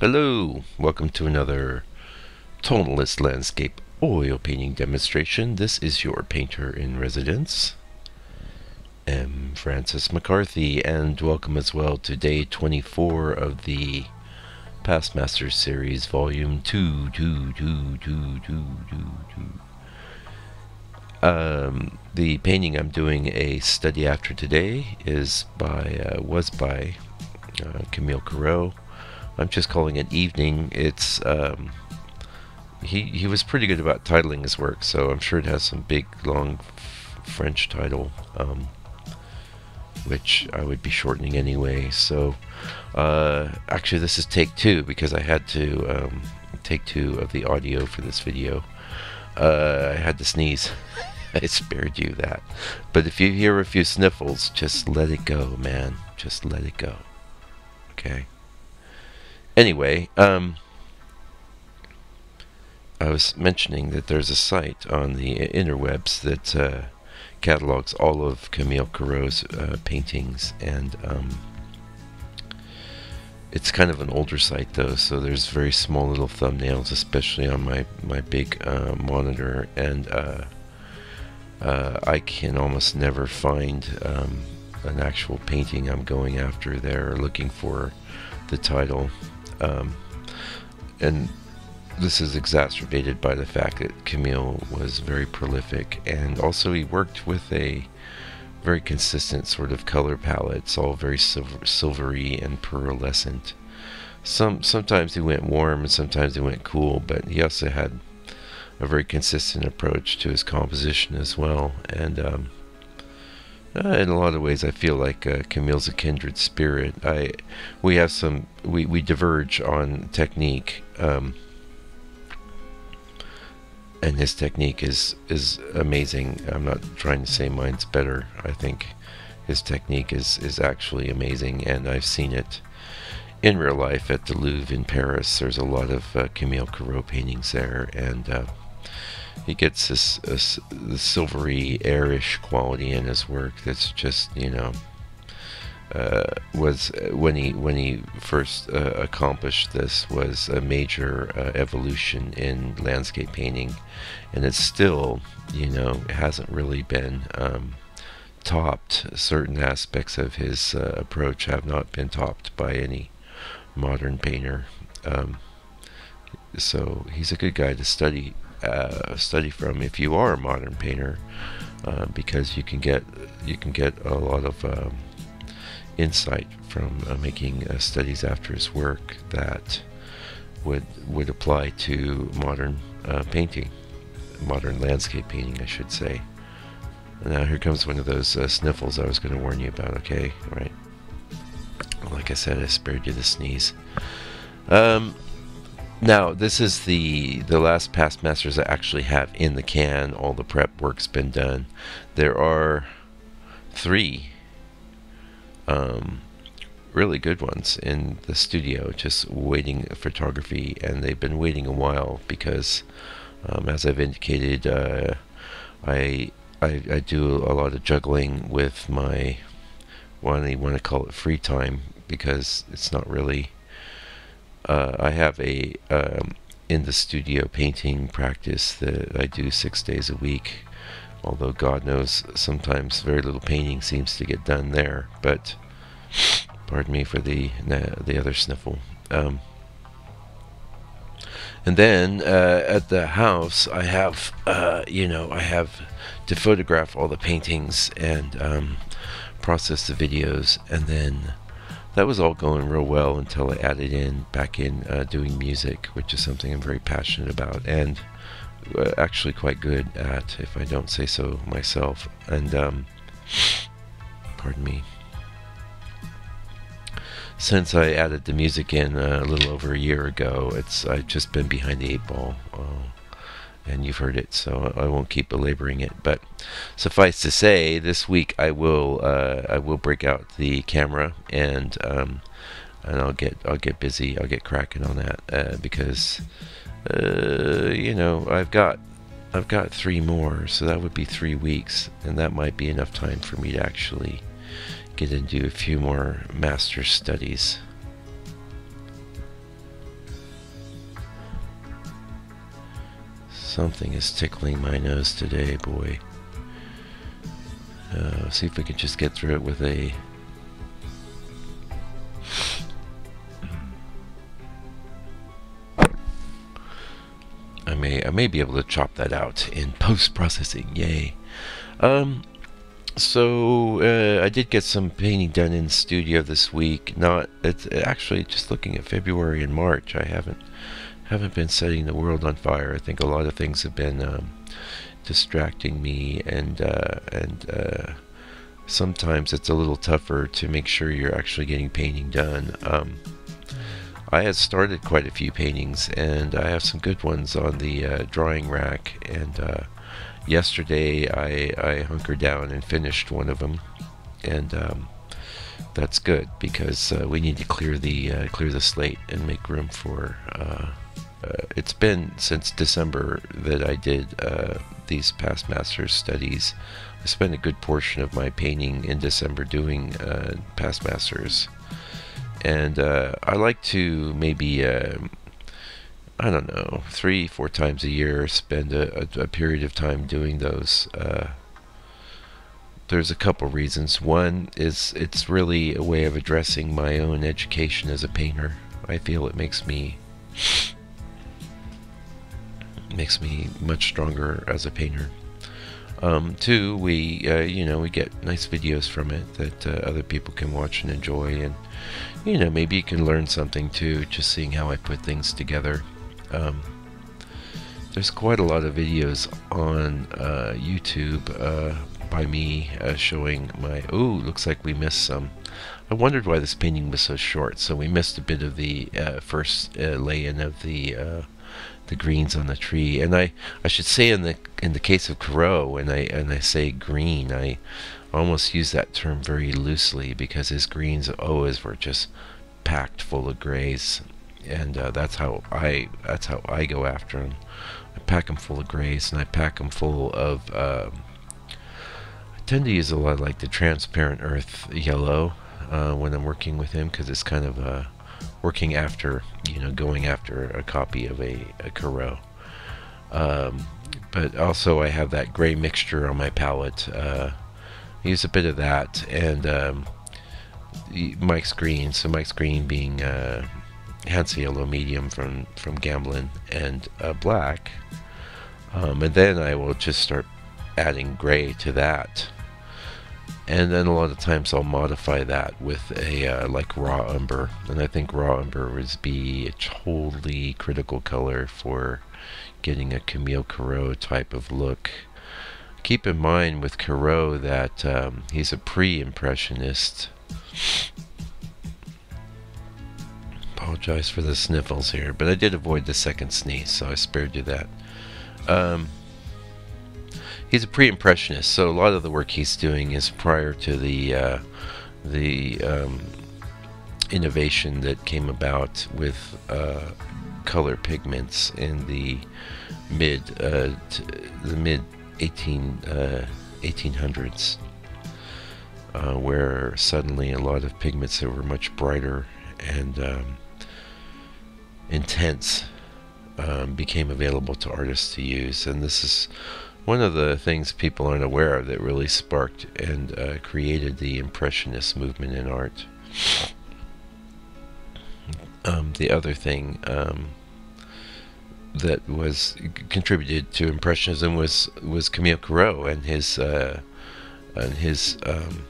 Hello, welcome to another tonalist landscape oil painting demonstration. This is your painter in residence, M. Francis McCarthy, and welcome as well to day 24 of the Past Masters series, volume 2, 2, 2, 2, 2, 2, 2. Um, the painting I'm doing a study after today is by, uh, was by uh, Camille Corot. I'm just calling it evening. It's um, he he was pretty good about titling his work, so I'm sure it has some big long French title, um, which I would be shortening anyway. So uh, actually, this is take two because I had to um, take two of the audio for this video. Uh, I had to sneeze. I spared you that. But if you hear a few sniffles, just let it go, man. Just let it go. Okay. Anyway, um, I was mentioning that there's a site on the interwebs that uh, catalogs all of Camille Corot's uh, paintings, and um, it's kind of an older site though, so there's very small little thumbnails, especially on my my big uh, monitor, and uh, uh, I can almost never find um, an actual painting I'm going after there, looking for the title. Um, and this is exacerbated by the fact that Camille was very prolific, and also he worked with a very consistent sort of color palette. It's all very silver, silvery and pearlescent. Some sometimes he went warm and sometimes he went cool, but he also had a very consistent approach to his composition as well. And um, uh, in a lot of ways, I feel like uh, Camille's a kindred spirit. I, we have some, we, we diverge on technique, um, and his technique is is amazing. I'm not trying to say mine's better. I think his technique is is actually amazing, and I've seen it in real life at the Louvre in Paris. There's a lot of uh, Camille Corot paintings there, and uh, he gets this, this, this silvery, airish quality in his work that's just you know uh, was uh, when he when he first uh, accomplished this was a major uh, evolution in landscape painting, and it's still you know hasn't really been um, topped. Certain aspects of his uh, approach have not been topped by any modern painter. Um, so he's a good guy to study uh, study from if you are a modern painter, uh, because you can get you can get a lot of um, insight from uh, making uh, studies after his work that would would apply to modern painting, modern landscape painting, I should say. Now here comes one of those sniffles I was going to warn you about. Okay, right. Like I said, I spared you the sneeze. Um, now, this is the the last past masters I actually have in the can. All the prep work's been done. There are three um, really good ones in the studio, just waiting photography, and they've been waiting a while because, um, as I've indicated, uh, I, I I do a lot of juggling with my what I want to call it free time because it's not really uh, I have a um, in the studio painting practice that I do six days a week. Although God knows sometimes very little painting seems to get done there. But pardon me for the the other sniffle. Um, and then uh, at the house, I have, uh, you know, I have to photograph all the paintings and um, process the videos, and then that was all going real well until I added in back in uh, doing music, which is something I'm very passionate about and uh, actually quite good at, if I don't say so myself. And um, pardon me. Since I added the music in uh, a little over a year ago, it's I've just been behind the eight ball. And you've heard it, so I won't keep belaboring it. But suffice to say, this week I will uh, I will break out the camera and um, and I'll get I'll get busy. I'll get cracking on that uh, because uh, you know I've got I've got three more, so that would be three weeks, and that might be enough time for me to actually get into a few more master studies. Something is tickling my nose today, boy. Uh, see if we can just get through it with a I may I may be able to chop that out in post processing. Yay. Um, so uh, I did get some painting done in studio this week. Not it's actually just looking at February and March. I haven't haven't been setting the world on fire. I think a lot of things have been um, distracting me, and uh, and uh, sometimes it's a little tougher to make sure you're actually getting painting done. Um, I had started quite a few paintings, and I have some good ones on the uh, drawing rack. And uh, yesterday, I, I hunkered down and finished one of them, and um, that's good because uh, we need to clear the uh, clear the slate and make room for. Uh, uh, it's been since December that I did these past master's studies. I spent a good portion of my painting in December doing past masters and uh, I like to maybe uh, I don't know three four times a year spend a, a, a period of time doing those. Uh, there's a couple reasons. One is it's really a way of addressing my own education as a painter. I feel it makes me makes me much stronger as a painter. Um, two, we uh, you know we get nice videos from it that uh, other people can watch and enjoy, and you know maybe you can learn something too, just seeing how I put things together. Um, there's quite a lot of videos on uh, YouTube uh, by me uh, showing my. Oh, looks like we missed some. I wondered why this painting was so short, so we missed a bit of the uh, first lay-in of the the greens on the tree. And I, I should say in the in the case of Corot, and I and I say green, I almost use that term very loosely because his greens always were just packed full of grays, and uh, that's how I that's how I go after them. I pack them full of grays, and I pack them full of. Um, I tend to use a lot like the transparent earth yellow uh, when I'm working with him because it's kind of a working after, you know, going after a copy of a, a Corot. Um, but also I have that gray mixture on my palette. Uh, use a bit of that and um, Mike's Green. So Mike's Green being uh, Hansa Yellow Medium from, from Gamblin and uh, black. Um, and then I will just start adding gray to that and then a lot of times I'll modify that with a uh, like raw umber. And I think raw umber would be a totally critical color for getting a Camille Corot type of look. Keep in mind with Corot that um, he's a pre-impressionist. Apologize for the sniffles here but I did avoid the second sneeze so I spared you that. Um, he's a pre-impressionist, so a lot of the work he's doing is prior to the uh, the um, innovation that came about with uh, color pigments in the mid uh, the mid 18 1800s. Uh, uh, where suddenly a lot of pigments that were much brighter and um, intense um, became available to artists to use, and this is one of the things people aren't aware of that really sparked and uh, created the Impressionist movement in art. Um, the other thing um, that was contributed to Impressionism was was Camille Corot and his uh, and his um,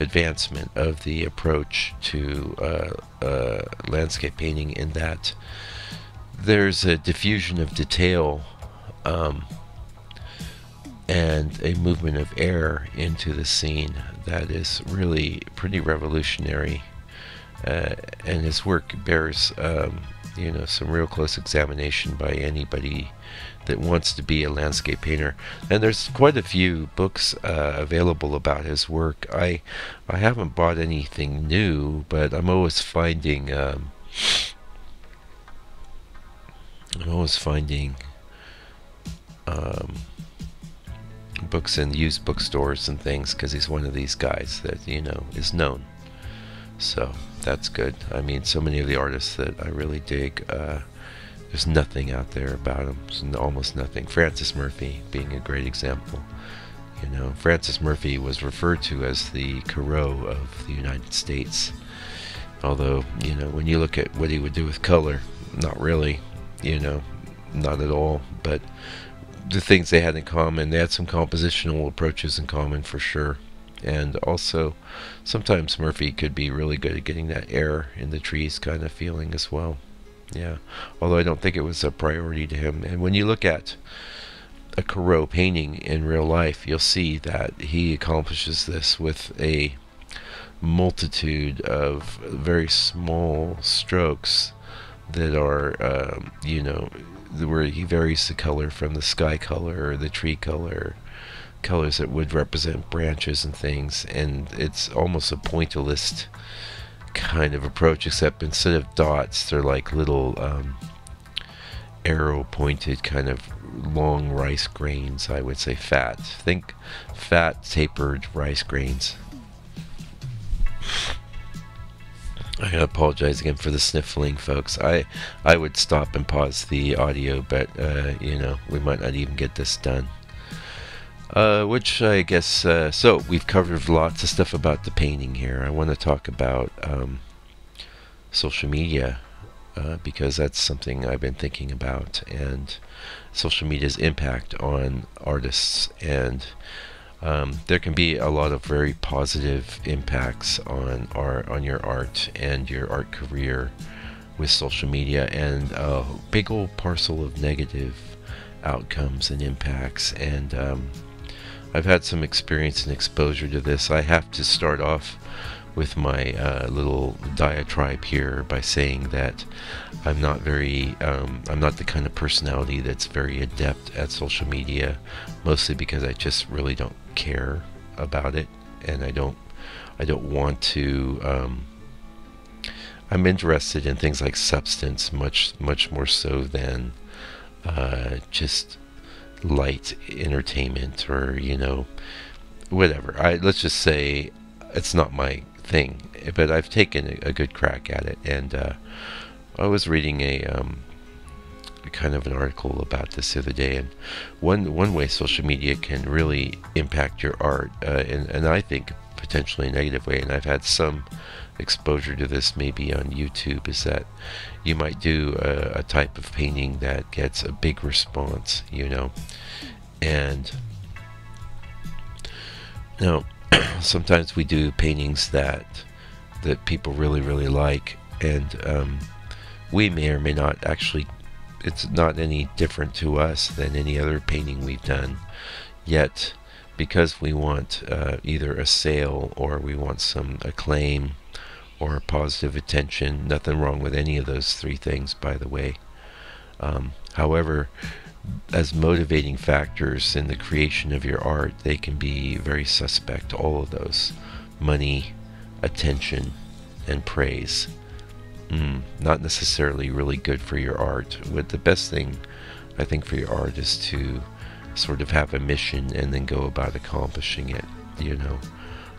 advancement of the approach to uh, uh landscape painting in that there's a diffusion of detail um, and a movement of air into the scene that is really pretty revolutionary. Uh, and his work bears, um, you know, some real close examination by anybody that wants to be a landscape painter. And there's quite a few books uh, available about his work. I I haven't bought anything new, but I'm always finding. Um, I'm always finding um, books in used bookstores and things because he's one of these guys that you know is known. So that's good. I mean, so many of the artists that I really dig, uh, There's nothing out there about him. There's almost nothing. Francis Murphy being a great example. You know, Francis Murphy was referred to as the Corot of the United States. Although, you know, when you look at what he would do with color, not really, you know, not at all. But the things they had in common, they had some compositional approaches in common for sure. And also, sometimes Murphy could be really good at getting that air in the trees kind of feeling as well. Yeah, although I don't think it was a priority to him. And when you look at a Corot painting in real life, you'll see that he accomplishes this with a multitude of very small strokes that are, um, you know, where he varies the color from the sky color or the tree color, colors that would represent branches and things, and it's almost a pointillist kind of approach, except instead of dots, they're like little um, arrow pointed kind of long rice grains, I would say fat. Think fat tapered rice grains. I apologize again for the sniffling, folks. I I would stop and pause the audio, but uh, you know we might not even get this done. Uh, which I guess uh, so. We've covered lots of stuff about the painting here. I want to talk about um, social media uh, because that's something I've been thinking about and social media's impact on artists and um, there can be a lot of very positive impacts on art, on your art and your art career with social media, and a big old parcel of negative outcomes and impacts. And um, I've had some experience and exposure to this. I have to start off with my uh, little diatribe here by saying that I'm not very, um, I'm not the kind of personality that's very adept at social media, mostly because I just really don't care about it, and I don't, I don't want to. Um, I'm interested in things like substance much, much more so than uh, just light entertainment or you know, whatever. I let's just say it's not my thing, but I've taken a, a good crack at it, and uh, I was reading a, um, kind of an article about this the other day, and one one way social media can really impact your art, uh, and and I think potentially a negative way, and I've had some exposure to this maybe on YouTube is that you might do a, a, type of painting that gets a big response, you know, and now sometimes we do paintings that that people really really like, and um, we may or may not actually. It's not any different to us than any other painting we've done. Yet, because we want uh, either a sale or we want some acclaim or positive attention, nothing wrong with any of those three things, by the way. Um, however, as motivating factors in the creation of your art, they can be very suspect. All of those money, attention, and praise. Mm, not necessarily really good for your art. What the best thing I think for your art is to sort of have a mission and then go about accomplishing it, you know,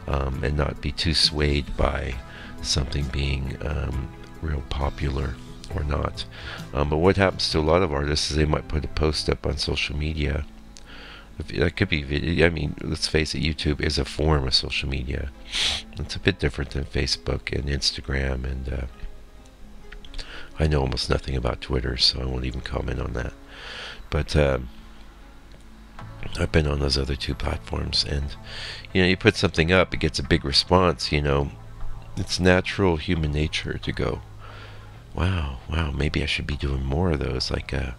um, and not be too swayed by something being um, real popular or not. Um, but what happens to a lot of artists is they might put a post up on social media. That could be video. I mean, let's face it, YouTube is a form of social media. It's a bit different than Facebook and Instagram, and uh, I know almost nothing about Twitter, so I won't even comment on that. But um, I've been on those other two platforms, and you know, you put something up, it gets a big response. You know, it's natural human nature to go, wow, wow, maybe I should be doing more of those, like uh,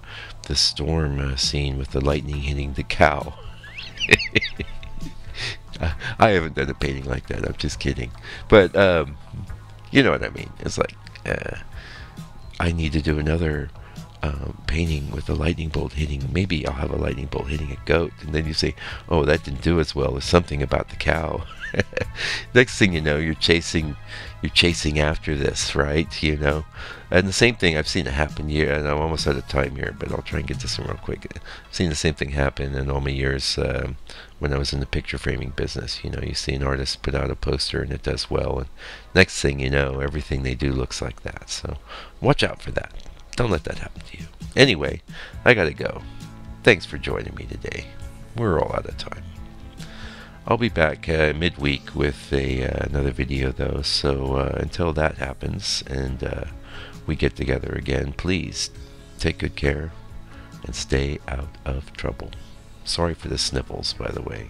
the storm uh, scene with the lightning hitting the cow. I haven't done a painting like that. I'm just kidding, but um, you know what I mean. It's like uh, I need to do another um, painting with a lightning bolt hitting. Maybe I'll have a lightning bolt hitting a goat, and then you say, "Oh, that didn't do as well as something about the cow." Next thing you know, you're chasing, you're chasing after this, right? You know, and the same thing I've seen it happen here, and I'm almost out of time here, but I'll try and get this in real quick. I've seen the same thing happen in all my years um, when I was in the picture framing business. You know, you see an artist put out a poster and it does well, and next thing you know, everything they do looks like that. So watch out for that. Don't let that happen to you. Anyway, I gotta go. Thanks for joining me today. We're all out of time. I'll be back uh, midweek with a uh, another video though. So uh, until that happens and uh, we get together again, please take good care and stay out of trouble. Sorry for the sniffles, by the way.